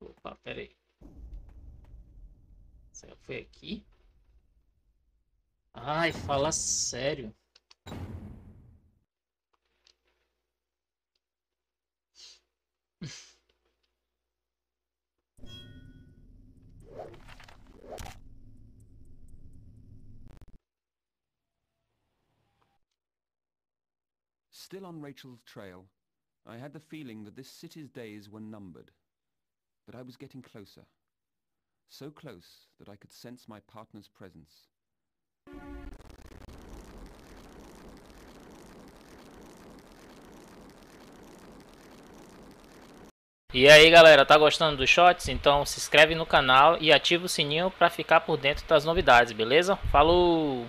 Opa, pera aí. Será que foi aqui? Ai, fala sério. Still on Rachel's trail, I had the feeling that this city's days were numbered. But I was getting closer. So close that I could sense my partner's presence. E aí galera, tá gostando dos shots? Então se inscreve no canal e ativa o sininho para ficar por dentro das novidades, beleza? Falou!